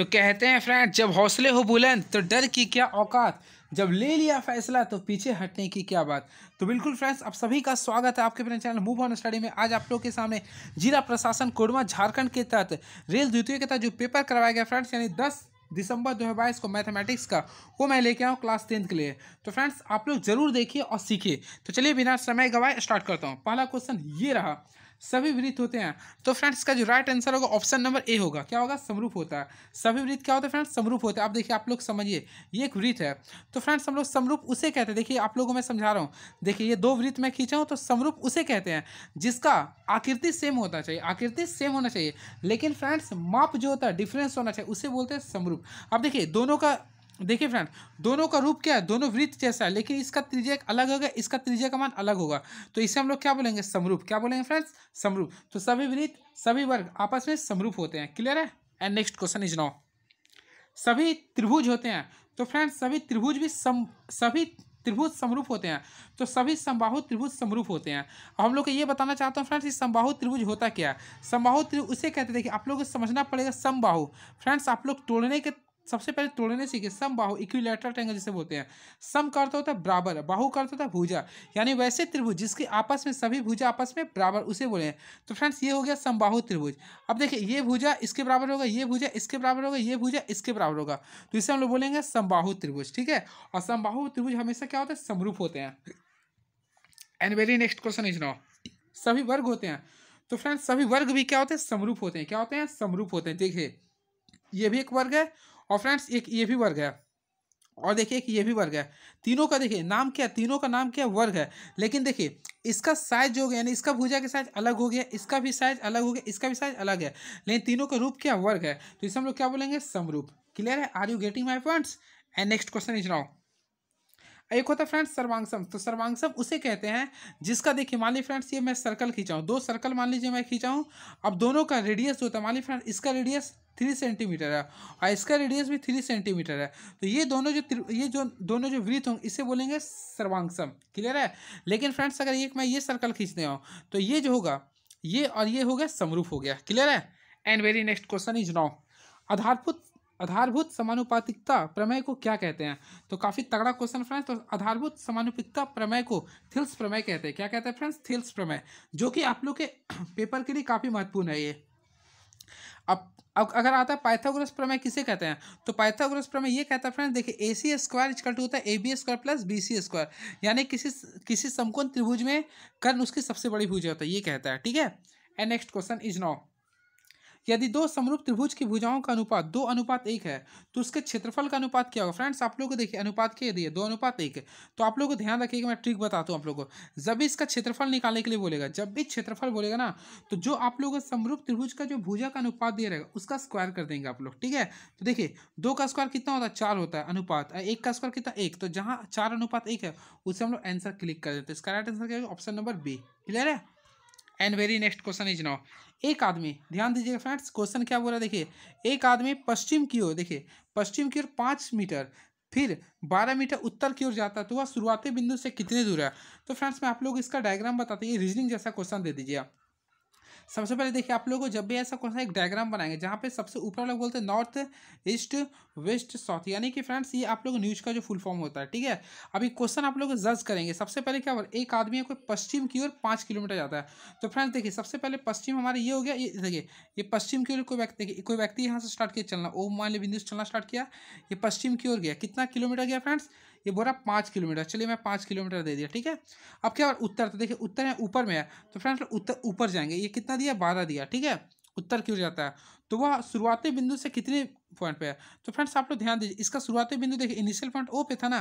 तो कहते हैं फ्रेंड जब हौसले हो बुलंद तो डर की क्या औकात? जब ले लिया फैसला तो पीछे हटने की क्या बात? तो बिल्कुल फ्रेंड्स आप सभी का स्वागत है आपके अपने चैनल मूव ऑन स्टडी में। आज आप लोग के सामने जिला प्रशासन कोडमा, झारखंड के तहत रेल द्वितीय के तहत जो पेपर करवाया गया फ्रेंड्स यानी दस दिसंबर दो हज़ार बाईस को मैथमेटिक्स का, वो मैं लेके आऊँ क्लास टेंथ के लिए। तो फ्रेंड्स आप लोग ज़रूर देखिए और सीखिए। तो चलिए बिना समय गवाए स्टार्ट करता हूँ। पहला क्वेश्चन ये रहा सभी वृत्त होते हैं। तो फ्रेंड्स का जो राइट आंसर होगा ऑप्शन नंबर ए होगा। क्या होगा? समरूप होता है। सभी वृत्त क्या होते हैं फ्रेंड्स समरूप होते हैं। आप देखिए, आप लोग समझिए। ये एक वृत्त है। तो फ्रेंड्स हम लोग समरूप उसे कहते हैं। देखिए, आप लोगों मैं समझा रहा हूँ। देखिए, ये दो वृत्त मैं खींचा हूँ तो समरूप उसे कहते हैं, जिसका आकृति सेम होता चाहिए। आकृति सेम होना चाहिए। लेकिन फ्रेंड्स माप जो होता है डिफरेंस होना चाहिए, उसे बोलते हैं समरूप। अब देखिए, दोनों का देखिए फ्रेंड दोनों का रूप क्या है? दोनों वृत्त जैसा है, लेकिन इसका त्रिज्या अलग होगा, इसका त्रिज्या का मान अलग होगा। तो इसे हम लोग क्या बोलेंगे? समरूप। क्या बोलेंगे फ्रेंड्स समरूप। तो सभी वृत्त, सभी वर्ग आपस में समरूप होते हैं। क्लियर है? And next question is now सभी त्रिभुज होते हैं। तो फ्रेंड्स सभी त्रिभुज भी सम, सभी त्रिभुज समरूप होते हैं। तो सभी संबाहु त्रिभुज समरूप होते हैं। हम लोग को ये बताना चाहता हूँ फ्रेंड्स इस संबाहु त्रिभुज होता क्या है? संबाहु त्रिभुज उसे कहते हैं, देखिए, आप लोग को समझना पड़ेगा समबाहु। फ्रेंड्स आप लोग तोड़ने के सबसे पहले तोड़ने सीखे सम बाहु इक्विलेटरल ट्रायंगल जिसे बोलते हैं। सम का अर्थ होता है बराबर, बाहु का अर्थ होता है भुजा। यानी वैसे त्रिभुज, जिसके आपस में, सभी भुजा आपस में बराबर, उसे बोले हैं। तो फ्रेंड्स ये हो गया समबाहु त्रिभुज। अब देखिए, ये भुजा इसके बराबर होगा, ये भुजा इसके बराबर होगा, ये भुजा इसके बराबर होगा। तो इसे हम लोग बोलेंगे समबाहु त्रिभुज, ठीक है? और समबाहु त्रिभुज हमेशा क्या होता है? समरूप होते हैं। And very next question is now सभी वर्ग होते हैं। तो फ्रेंड्स सभी वर्ग भी क्या होते हैं? समरूप होते हैं। क्या होते हैं? समरूप होते हैं। देखिए, ये भी एक वर्ग है और फ्रेंड्स, एक ये भी वर्ग है। और देखिए एक ये भी वर्ग है। तीनों का देखिए, नाम क्या तीनों का नाम क्या वर्ग है। लेकिन देखिए, इसका साइज़ जो हो गया, यानी इसका भुजा का साइज़ अलग हो गया, इसका भी साइज़ अलग हो गया, इसका भी साइज़ अलग है। लेकिन तीनों का रूप क्या वर्ग है। तो इसे हम लोग क्या बोलेंगे? समरूप। क्लियर है? Are you getting my points and next question is now एक होता है फ्रेंड्स, सर्वांगसम। तो सर्वांगसम उसे कहते हैं, जिसका देखिए, मान लीजिए फ्रेंड्स, ये मैं सर्कल खींचा हूँ। दो सर्कल मान लीजिए मैं खींचा हूँ। अब दोनों का रेडियस होता है, मान लीजिए फ्रेंड्स, इसका रेडियस थ्री सेंटीमीटर है और इसका रेडियस भी थ्री सेंटीमीटर है। तो ये दोनों जो ये जो दोनों जो वृत्त होंगे इसे बोलेंगे सर्वांगसम। क्लियर है? लेकिन फ्रेंड्स, अगर एक मैं ये सर्कल खींचने हूँ तो ये जो होगा, ये और ये हो गया, समरूप हो गया। क्लियर है? And very next question is now आधारभूत आधारभूत समानुपातिकता प्रमेय को क्या कहते हैं? तो काफ़ी तगड़ा क्वेश्चन फ्रेंड्स तो आधारभूत समानुपातिकता प्रमेय को थिल्स प्रमेय कहते हैं। क्या कहते हैं फ्रेंड्स? थिल्स प्रमेय, जो कि आप लोग के पेपर के लिए काफ़ी महत्वपूर्ण है ये। अब अब अगर आता है पाइथागोरस प्रमेय किसे कहते हैं? तो पाइथागोरस प्रमेय ये कहता है फ्रेंड देखिए A C square is equal to होता है A B square plus B C square यानी किसी किसी समकोण त्रिभुज में कर्ण उसकी सबसे बड़ी भुजा होता है, ये कहता है, ठीक है? And next question is now यदि दो समरूप त्रिभुज की भुजाओं का अनुपात, दो अनुपात एक है तो उसके क्षेत्रफल का अनुपात क्या होगा? फ्रेंड्स आप लोग को देखिए, अनुपात क्या दिए दो अनुपात एक। है तो आप लोग को ध्यान रखिएगा मैं ट्रिक बताता हूँ आप लोग को। जब भी इसका क्षेत्रफल निकालने के लिए बोलेगा, जब भी क्षेत्रफल बोलेगा ना तो जो आप लोग समरूप त्रिभुज का जो भुजा का अनुपात दिया रहेगा, उसका स्क्वायर कर देंगे आप लोग, ठीक है? तो देखिए, दो का स्क्वायर कितना होता है? चार होता है, अनुपात। एक का स्क्वायर कितना? एक। तो जहाँ चार अनुपात एक है, उसे हम लोग आंसर क्लिक कर देते हैं। इसका राइट आंसर क्या ऑप्शन नंबर बी क्लियर है? And very next question is now एक आदमी, ध्यान दीजिएगा फ्रेंड्स क्वेश्चन क्या बोला, देखिए, एक आदमी पश्चिम की ओर, देखिए, पश्चिम की ओर पाँच मीटर, फिर बारह मीटर उत्तर की ओर जाता है तो वह शुरुआती बिंदु से कितने दूर है? तो फ्रेंड्स मैं आप लोग इसका डायग्राम बताते है रीजनिंग जैसा क्वेश्चन दे दीजिए आप। सबसे पहले देखिए, आप लोगों को जब भी ऐसा कौन सा एक डायग्राम बनाएँगे, जहाँ पे सबसे ऊपर लोग बोलते हैं नॉर्थ ईस्ट वेस्ट साउथ यानी कि फ्रेंड्स ये आप लोग न्यूज़ का जो फुल फॉर्म होता है, ठीक है? अभी क्वेश्चन आप लोग जज करेंगे। सबसे पहले क्या एक आदमी है, कोई पश्चिम की ओर पाँच किलोमीटर जाता है। तो फ्रेंड्स देखिए, सबसे पहले पश्चिम हमारे ये हो गया, ये देखिए, ये पश्चिम की ओर कोई व्यक्ति, देखिए, कोई व्यक्ति यहाँ से स्टार्ट किया, चलना, ओ, मान लीजिए बिंदु चलना स्टार्ट किया, ये पश्चिम की ओर गया। कितना किलोमीटर गया फ्रेंड्स ये बोल रहा है पाँच किलोमीटर। चलिए मैं पाँच किलोमीटर दे दिया, ठीक है? अब क्या उत्तर तो देखिए, उत्तर है, ऊपर में है। तो फ्रेंड्स उत्तर ऊपर जाएँगे। ये कितना दिया? बारह दिया, ठीक है? उत्तर क्यों जाता है? तो वह शुरुआती बिंदु से कितने पॉइंट पे है? तो फ्रेंड्स आप लोग ध्यान दीजिए, इसका शुरुआती बिंदु देखिए इनिशियल पॉइंट ओ पे था ना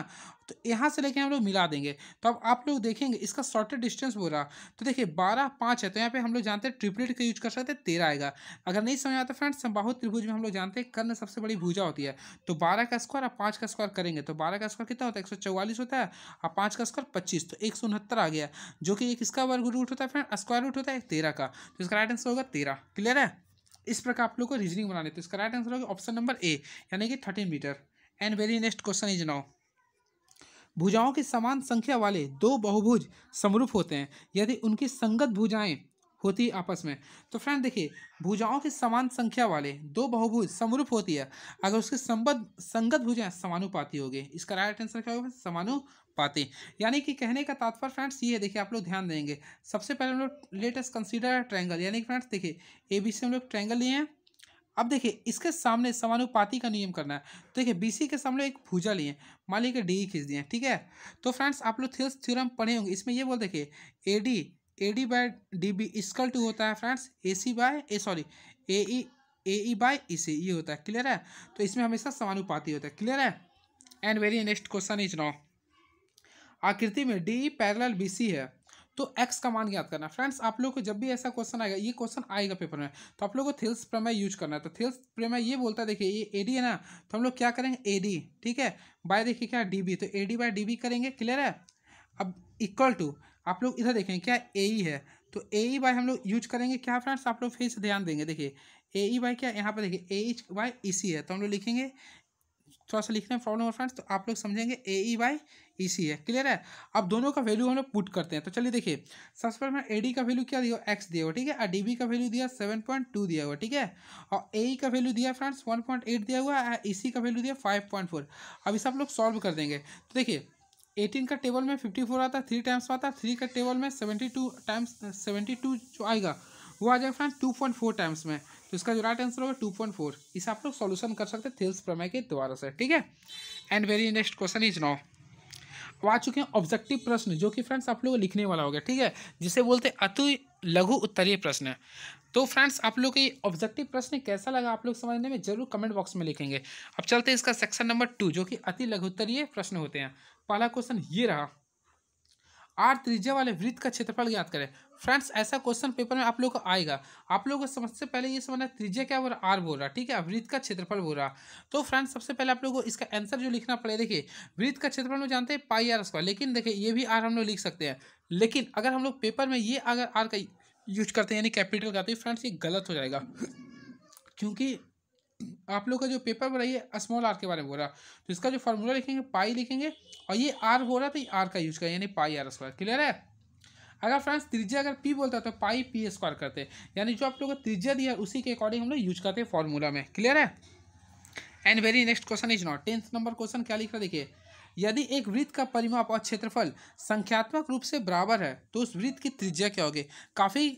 तो यहाँ से लेके हम लोग मिला देंगे। तो अब आप लोग देखेंगे, इसका शॉर्टेड डिस्टेंस बोल रहा। तो देखिए, बारह, पाँच है तो यहाँ पे हम लोग जानते हैं ट्रिपलेट का यूज़ कर सकते हैं, तेरह आएगा। अगर नहीं समझ आता फ्रेंड्स बहुत त्रिभुज में हम लोग जानते हैं, कर्ण सबसे बड़ी भूजा होती है। तो बारह का स्क्वायर और पाँच का स्क्वायर करेंगे तो बारह का स्क्वायर कितना होता है? एक सौ चौवालीस होता है, और पाँच का स्क्वायर पच्चीस तो एक सौ उनहत्तर आ गया, जो कि एक इसका वर्ग रूट होता है फ्रेंड स्क्वायर रूट होता है तेरह का। तो इसका राइट आंसर होगा तेरह। क्लियर है? इस प्रकार आप लोग को रीजनिंग बनाने तो इसका राइट आंसर होगा ऑप्शन नंबर ए यानी कि thirteen metre and very next question is now भुजाओं की समान संख्या वाले दो बहुभुज समरूप होते हैं। यदि उनकी संगत भुजाएँ होती है आपस में तो फ्रेंड देखिए, भुजाओं की समान संख्या वाले दो बहुभुज समरूप होती है। अगर उसके संबद्ध संगत भुजाएँ समानुपाती होगी, इसका राइट आंसर क्या होगा? समानुपाती यानी कि कहने का तात्पर्य फ्रेंड्स ये है, देखिए आप लोग ध्यान देंगे, सबसे पहले हम लोग लेटेस्ट कंसीडर ट्रायंगल, यानी कि फ्रेंड्स देखिए, ए, बी, सी हम लोग ट्रैंगल लिए हैं। अब देखिए, इसके सामने समानुपाती का नियम करना है। तो देखिए बीसी के सामने एक भुजा लिए मान लीजिए डी खींच दिए ठीक है? तो फ्रेंड्स आप लोग थ्योरम थ्योरम पढ़े होंगे, इसमें ये बोल, देखिए, A, D A, D by D B is equal to होता है friends, A, C by, A, sorry, A, E A, E by E, C, ये होता है, क्लियर है? तो इसमें हमेशा समानुपाती होता है, क्लियर है? And very next question is now आकृति में डी पैरेलल बी सी है तो एक्स का मान याद करना। फ्रेंड्स आप लोग को जब भी ऐसा क्वेश्चन आएगा, ये क्वेश्चन आएगा पेपर में तो आप लोग को थिल्स प्रमेय यूज़ करना है। तो थिल्स प्रमेय ये बोलता है, देखिए, ये एडी है ना तो हम लोग क्या करेंगे? एडी ठीक है? बाय देखिए क्या डीबी तो एडी बाय डीबी करेंगे क्लियर है? अब इक्वल टू आप लोग इधर देखेंगे क्या ए ई है? तो ए बाय हम लोग यूज़ करेंगे क्या फ्रेंड्स आप लोग फिर से ध्यान देंगे, देखिए ए ई बाय क्या, यहाँ पर देखिए ए ई ई सी है तो हम लोग लिखेंगे थोड़ा सा लिखने में प्रॉब्लम हो फ्रेंड्स तो आप लोग समझेंगे ए ई बाई ई सी है क्लियर है? अब दोनों का वैल्यू हम लोग पुट करते हैं तो चलिए देखिए, सबसे पहले मैं ए डी का वैल्यू क्या दिया एक्स दिया हुआ, ठीक है? और डी बी का वैल्यू दिया सेवन पॉइंट टू दिया हुआ, ठीक है? और ए ई का वैल्यू दिया फ्रेंड्स वन पॉइंट एट दिया हुआ है ई सी का वैल्यू दिया फाइव पॉइंट फोर अब इसे आप लोग सॉल्व कर देंगे। तो देखिए एटीन का टेबल में फिफ्टी फोर आता है थ्री टाइम्स आता है थ्री का टेबल में seventy two times seventy two जो आएगा, वो आ जाएगा friends two point four times में। तो इसका जो राइट आंसर होगा टू पॉइंट फोर इसे आप लोग सॉल्यूशन कर सकते हैं थेल्स प्रमेय के द्वारा से, ठीक है? And very next question is now अब आ चुके हैं ऑब्जेक्टिव प्रश्न, जो कि फ्रेंड्स आप लोग लिखने वाला होगा, ठीक है? जिसे बोलते हैं अति लघु उत्तरीय प्रश्न. तो फ्रेंड्स आप लोग ये ऑब्जेक्टिव प्रश्न कैसा लगा आप लोग समझने में, ज़रूर कमेंट बॉक्स में लिखेंगे. अब चलते हैं इसका सेक्शन नंबर टू जो कि अति लघु उत्तरीय प्रश्न होते हैं. पहला क्वेश्चन ये रहा. आर त्रिज्या वाले वृत्त का क्षेत्रफल ज्ञात करें. फ्रेंड्स, ऐसा क्वेश्चन पेपर में आप लोग को आएगा। आप लोग को सबसे पहले ये समझना त्रिज्या क्या बोल रहा आर बोल रहा ठीक है? वृत्त का क्षेत्रफल बोल रहा तो फ्रेंड्स, सबसे पहले आप लोग को इसका आंसर जो लिखना पड़ेगा, देखिए, वृत्त का क्षेत्रफल में जानते हैं, पाई आर स्क्वायर। लेकिन देखिए, ये भी आर हम लोग लिख सकते हैं। लेकिन अगर हम लोग पेपर में ये अगर आर का यूज़ करते हैं, यानी कैपिटल का तो फ्रेंड्स, ये गलत हो जाएगा। क्योंकि आप लोग का जो पेपर बना ये स्मॉल आर के बारे में बोल रहा तो इसका जो फॉर्मूला लिखेंगे, पाई लिखेंगे, और ये आर हो रहा तो ये आर का यूज़ करें, यानी पाई आर स्क्वायर। क्लियर है? अगर फ्रेंड्स त्रिज्या अगर पी बोलता है तो पाई पी स्क्वायर करते हैं। यानी जो आप लोगों को त्रिज्या दिया है, उसी के अकॉर्डिंग हम लोग यूज़ करते हैं फॉर्मूला में। क्लियर है? And very next question is not tenth number question क्या लिख रहा देखिए, यदि एक वृत्त का परिमाप और क्षेत्रफल संख्यात्मक रूप से बराबर है तो उस वृत्त की त्रिज्या क्या होगी? काफ़ी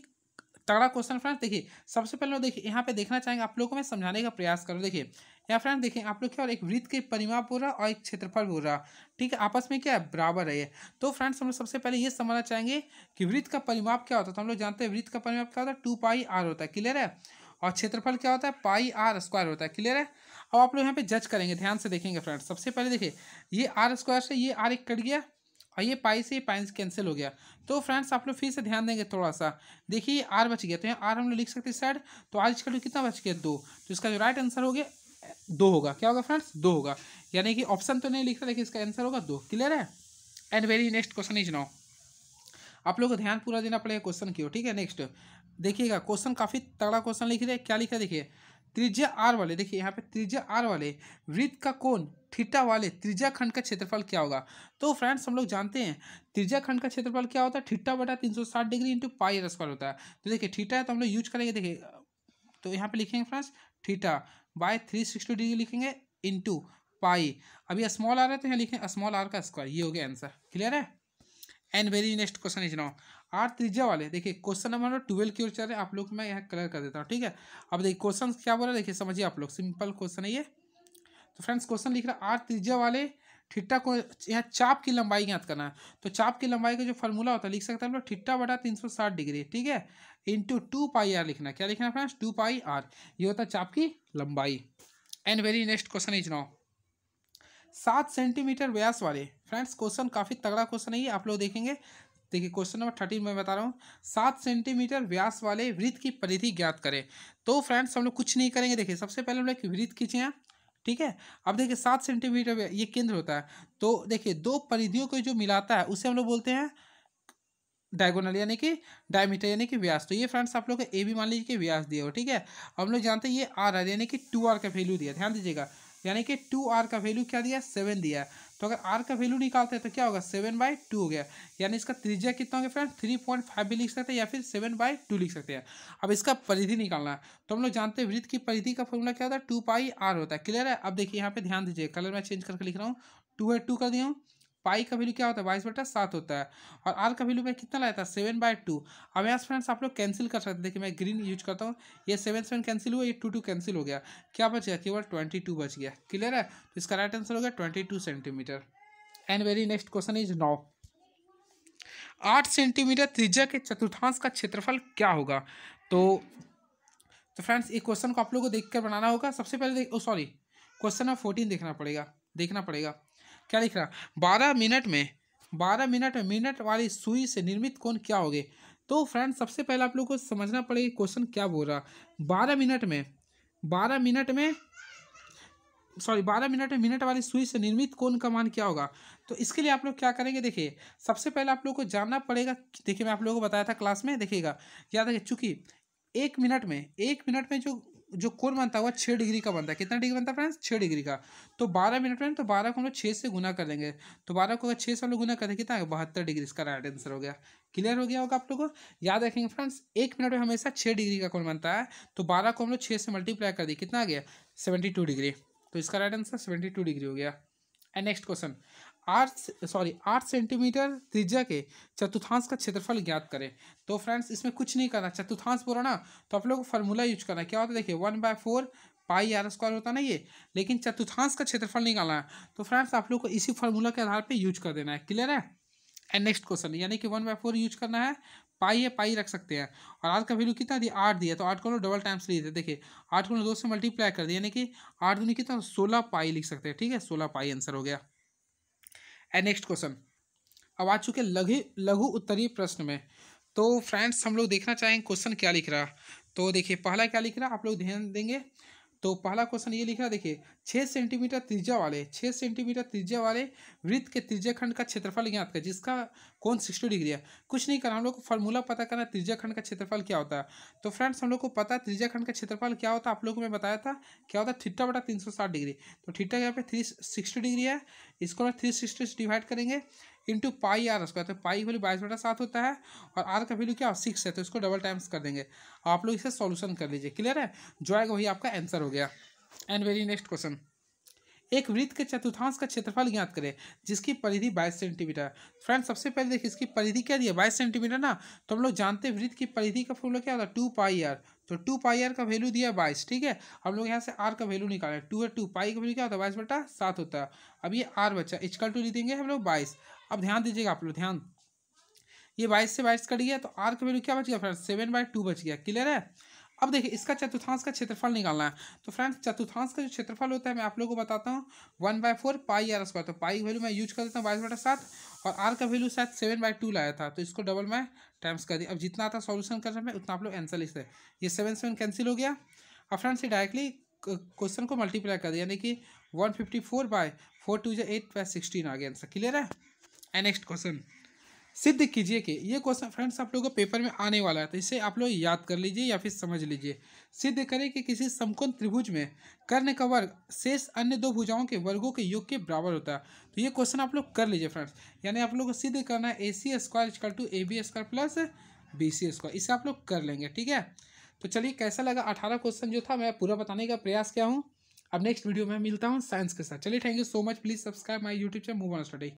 तगड़ा क्वेश्चन फ्रेंड्स देखिए, सबसे पहले देखिए, यहाँ पे देखना चाहेंगे, आप लोगों को मैं समझाने का प्रयास करूँ। देखिए, यहाँ फ्रेंड देखिए, आप लोग क्या एक वृत्त के परिमाप हो रहा और एक क्षेत्रफल हो रहा ठीक है, आपस में क्या है, बराबर है तो फ्रेंड्स हम लोग सबसे पहले ये समझना चाहेंगे कि वृत्त का परिमाप क्या होता है। तो हम लोग जानते हैं, वृत्त का परिमाप क्या होता है? टू पाई आर होता है। क्लियर है? और क्षेत्रफल क्या होता है? पाई आर स्क्वायर होता है। क्लियर है? अब आप लोग यहाँ पे जज करेंगे, ध्यान से देखेंगे फ्रेंड्स सबसे पहले देखिए, ये आर स्क्वायर से ये आर एक कट गया। और ये पाई से पाई कैंसिल हो गया। तो फ्रेंड्स आप लोग फिर से ध्यान देंगे थोड़ा सा देखिए आर बच गया। तो यहाँ आर हम लोग लिख सकते हैं साइड तो आर इसका कितना बच गया? दो। तो इसका जो राइट आंसर हो गया, दो होगा। क्या होगा फ्रेंड्स दो होगा। यानी कि ऑप्शन तो नहीं लिख रहा, लेकिन इसका आंसर होगा दो। क्लियर है? And very next question is now आप लोग को ध्यान पूरा देना पड़ेगा क्वेश्चन की ओर। ठीक है? नेक्स्ट देखिएगा क्वेश्चन काफ़ी तगड़ा क्वेश्चन लिख रहे क्या लिखा देखिए त्रिज्या आर वाले, देखिए यहाँ पे त्रिज्या आर वाले, वृत्त का कोण थीटा वाले त्रिज्या खंड का क्षेत्रफल क्या होगा? तो फ्रेंड्स हम लोग जानते हैं, त्रिज्या खंड का क्षेत्रफल क्या होता है? थीटा बटा तीन सौ साठ degree into pi R square होता है। तो देखिए, थीटा है तो हम लोग यूज़ करेंगे, देखिए तो यहाँ पे लिखेंगे friends, theta by three sixty degree लिखेंगे इंटू पाई अभी स्मॉल आर है तो यहाँ लिखेंगे स्मॉल आर का स्क्वायर ये हो गया आंसर क्लियर है? And very next question is now, R त्रिज्या वाले, देखिए, क्वेश्चन नंबर ट्वेल्व की ओर चल रहे आप लोग मैं यहाँ कलर कर देता हूँ, ठीक है? अब देखिए क्वेश्चन क्या बोला देखिए, समझिए आप लोग सिंपल क्वेश्चन है ये। तो फ्रेंड्स क्वेश्चन लिख रहा है, आर त्रिज्या वाले ठिट्टा को, यहाँ चाप की लंबाई ज्ञात करना है। तो चाप की लंबाई का जो फॉर्मूला होता है, लिख सकते हैं लोग ठिट्टा बटा तीन सौ साठ डिग्री, ठीक है? इंटू टू पाई आर लिखना क्या लिखना फ्रेंड्स टू पाई आर ये होता है चाप की लंबाई। And very next question is now सात सेंटीमीटर व्यास वाले फ्रेंड्स, क्वेश्चन काफ़ी तगड़ा क्वेश्चन है ये, आप लोग देखेंगे। देखिए, क्वेश्चन नंबर थर्टीन में बता रहा हूँ। सात सेंटीमीटर व्यास वाले वृत्त की परिधि ज्ञात करें। तो फ्रेंड्स, हम लोग कुछ नहीं करेंगे। देखिए, सबसे पहले हम लोग वृत्त खींचे ठीक है? अब देखिए, सात सेंटीमीटर ये केंद्र होता है। तो देखिए, दो परिधियों को जो मिलाता है, उसे हम लोग बोलते हैं डायगोनल, यानी कि डायमीटर, यानी कि व्यास। तो ये फ्रेंड्स, आप लोग ए भी मान लीजिए कि व्यास दिया हो ठीक है? हम लोग जानते हैं ये आर आर, यानी कि टू आर का वैल्यू दिया ध्यान दीजिएगा। यानी कि टू आर का वैल्यू क्या दिया सेवन दिया तो अगर आर का वैल्यू निकालते हैं तो क्या होगा? सेवन बाई टू हो गया। यानी इसका त्रिज्या कितना हो गया फ्रेंड थ्री पॉइंट फाइव भी लिख सकते हैं या फिर सेवन बाई टू लिख सकते हैं। अब इसका परिधि निकालना है। तो हम लोग जानते हैं वृत्त की परिधि का फॉर्मूला क्या होता है? टू पाई आर होता है। क्लियर है? अब देखिए यहाँ पे ध्यान दीजिए। कलर मैं चेंज करके लिख रहा हूँ। टू बाई टू कर दिया हूँ। पाई का वैल्यू क्या होता है? बाईस बटा सात होता है। और आर का वैल्यू मैं कितना लाया था? Seven by two. अब यहाँ फ्रेंड्स आप लोग कैंसिल कर सकते हैं। देखिए, मैं ग्रीन यूज़ करता हूँ। ये सेवन सेवन कैंसिल हुआ, ये टू टू कैंसिल हो गया। क्या बच गया? केवल ट्वेंटी टू बच गया। क्लियर है? तो इसका राइट आंसर हो गया twenty two centimetre and very next question is now आठ सेंटीमीटर त्रिज्या के चतुर्थांश का क्षेत्रफल क्या होगा? तो तो फ्रेंड्स एक क्वेश्चन को आप लोगों को देख कर बनाना होगा। सबसे पहले देख सॉरी क्वेश्चन नंबर फोर्टीन देखना पड़ेगा। देखना पड़ेगा। क्या लिख रहा? बारह मिनट में, बारह मिनट में, मिनट वाली सुई से निर्मित कोण क्या होगे? तो फ्रेंड सबसे पहले आप लोग को समझना पड़ेगा क्वेश्चन क्या बोल रहा। बारह मिनट में, बारह मिनट में सॉरी बारह मिनट में, मिनट वाली सुई से निर्मित कोण का मान क्या होगा? तो इसके लिए आप लोग क्या करेंगे? देखिए, सबसे पहले आप लोग को जानना पड़ेगा, देखिए मैं आप लोगों को बताया था क्लास में, देखिएगा, याद है चूँकि एक मिनट में, एक मिनट में जो जो कोण बनता है वह छः डिग्री का बनता है। कितना डिग्री बनता है फ्रेंड्स? छः डिग्री का। तो बारह मिनट में तो बारह को हम लोग छः से गुना कर देंगे तो बारह को अगर छः से हम लोग गुना कर, कितना बहत्तर डिग्री। इसका राइट आंसर हो गया। क्लियर हो गया होगा आप लोगों को? याद रखेंगे फ्रेंड्स, एक मिनट में हमेशा छः डिग्री का कोण बनता है। तो बारह को हम लोग छः से मल्टीप्लाई कर दिए। कितना आ गया? Seventy two degree. तो इसका right answer seventy two degree हो गया। एंड नेक्स्ट क्वेश्चन आठ सॉरी आठ सेंटीमीटर त्रिज्या के चतुर्थांश का क्षेत्रफल ज्ञात करें। तो फ्रेंड्स इसमें कुछ नहीं करना। चतुर्थांश बोला ना तो आप लोग फार्मूला यूज़ करना क्या होता है? देखिए one by four pi R square होता ना ये, लेकिन चतुर्थांश का क्षेत्रफल निकालना है। तो फ्रेंड्स आप लोग को इसी फार्मूला के आधार पर यूज़ कर देना है। क्लियर है? एंड नेक्स्ट क्वेश्चन यानी कि वन बाय फोर यूज़ करना है। पाई है पाई रख सकते हैं। और आर का वैल्यू कितना दिया? आठ दिया। तो आठ को डबल टाइम्स लिए थे। देखिए, आठ को दो से मल्टीप्लाई कर दिया यानी कि आठ दूनी कितना? सोलह पाई लिख सकते हैं। ठीक है? सोलह पाई आंसर हो गया। एंड नेक्स्ट क्वेश्चन अब आ चुके लघु लघु उत्तरीय प्रश्न में। तो फ्रेंड्स हम लोग देखना चाहेंगे क्वेश्चन क्या लिख रहा। तो देखिए, पहला क्या लिख रहा? आप लोग ध्यान देंगे। तो पहला क्वेश्चन ये लिख, देखिए छः सेंटीमीटर त्रिज्या वाले छः सेंटीमीटर त्रिज्या वाले वृत्त के त्रिज्या खंड का क्षेत्रफल ज्ञात कर, जिसका कौन सिक्सटी डिग्री है। कुछ नहीं करना हम लोग को फॉर्मूला पता करना त्रिज्या खंड का क्षेत्रफल क्या होता है। तो फ्रेंड्स हम लोग को पता त्रिज्या खंड का क्षेत्रफल क्या होता है, आप लोग को मैं बताया था, क्या होता है, थीटा बटा तीन सौ साठ डिग्री तो थीटा यहाँ पे थ्री डिग्री है, इसको हम थ्री डिवाइड करेंगे। इंटू पाई आर स्क्वायर तो पाई वैल्यू बाईस बटा सात होता है और आर का वैल्यू क्या सिक्स है तो इसको डबल टाइम्स कर देंगे। आप लोग इसे सॉल्यूशन कर लीजिए। क्लियर है? जो आएगा वही आपका आंसर हो गया। एंड वेरी नेक्स्ट क्वेश्चन एक वृत्त के चतुर्थांश का क्षेत्रफल ज्ञात करें, जिसकी परिधि बाईस सेंटीमीटर फ्रेंड सबसे पहले देखिए, इसकी परिधि क्या दिया बाईस सेंटीमीटर ना? तो हम लोग जानते हैं वृत्त की परिधि का फॉर्मूला क्या होता है? टू पाई आर तो टू पाई आर का वैल्यू दिया बाईस, ठीक है? हम लोग यहाँ से आर का वैल्यू निकाले। टू है टू पाई का वैल्यू क्या होता है? बाईस बटा सात होता है। अब ये आर बच्चा इचकल टू लिख देंगे हम लोग बाईस। अब ध्यान दीजिएगा आप लोग, ध्यान। ये बाईस से बाईस कट गया तो आर का वैल्यू क्या बच गया फ्रेंड सेवन बाई टू बच गया, क्लियर है? अब देखिए, इसका चतुर्थांश का क्षेत्रफल निकालना है। तो फ्रेंड्स, चतुर्थांश का जो क्षेत्रफल होता है, मैं आप लोगों को बताता हूँ, one by four pi R square. तो पाई वैल्यू मैं यूज़ कर देता हूँ, बाईस बटा सात, और आर का वैल्यू शायद सेवन बाई टू लाया था तो इसको डबल मैं टाइम्स कर दिया। अब जितना आता सॉल्यूशन कर रहे हैं, उतना आप लोग आंसर लिखते ये सेवन सेवन कैंसिल हो गया। अब फ्रेंड्स, ये डायरेक्टली क्वेश्चन को मल्टीप्लाई कर दिया, यानी कि one fifty four by four two जो एट बाय सिक्सटीन आ गया आंसर क्लियर है? नेक्स्ट क्वेश्चन सिद्ध कीजिए कि ये क्वेश्चन फ्रेंड्स आप लोगों को पेपर में आने वाला है तो इसे आप लोग याद कर लीजिए या फिर समझ लीजिए। सिद्ध करें कि किसी समकोण त्रिभुज में कर्ण का वर्ग शेष अन्य दो भुजाओं के वर्गों के योग के बराबर होता है। तो ये क्वेश्चन आप लोग कर लीजिए फ्रेंड्स यानी आप लोग को सिद्ध करना है A C square is equal to A B square plus B C square इसे आप लोग कर लेंगे, ठीक है? तो चलिए, कैसा लगा अठारह क्वेश्चन जो था, मैं पूरा बताने का प्रयास किया हूँ। अब नेक्स्ट वीडियो में मिलता हूँ साइंस के साथ। चलिए thank you so much please subscribe my YouTube channel move on study